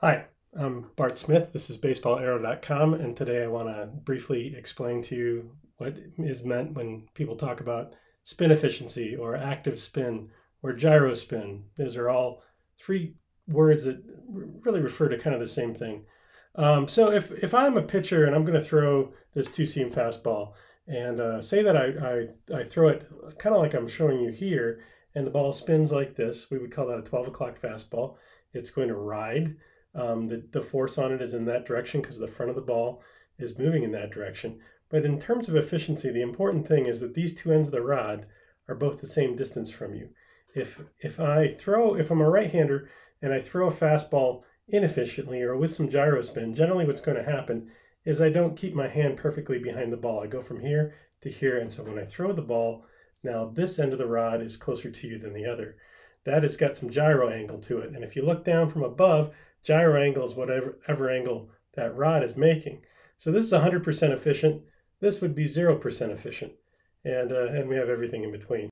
Hi, I'm Bart Smith. This is baseballaero.com, and today I want to briefly explain to you what is meant when people talk about spin efficiency or active spin or gyro spin. Those are all three words that really refer to kind of the same thing. Um, so if, if I'm a pitcher and I'm going to throw this two seam fastball, and uh, say that I, I, I throw it kind of like I'm showing you here, and the ball spins like this, we would call that a 12 o'clock fastball. It's going to ride um, the, the force on it is in that direction because the front of the ball is moving in that direction. But in terms of efficiency, the important thing is that these two ends of the rod are both the same distance from you. If if I throw, if I'm a right-hander and I throw a fastball inefficiently or with some gyro spin, generally what's going to happen is I don't keep my hand perfectly behind the ball. I go from here to here, and so when I throw the ball, now this end of the rod is closer to you than the other. That has got some gyro angle to it, and if you look down from above, Gyro angle is whatever angle that rod is making. So this is 100% efficient. This would be 0% efficient. And, uh, and we have everything in between.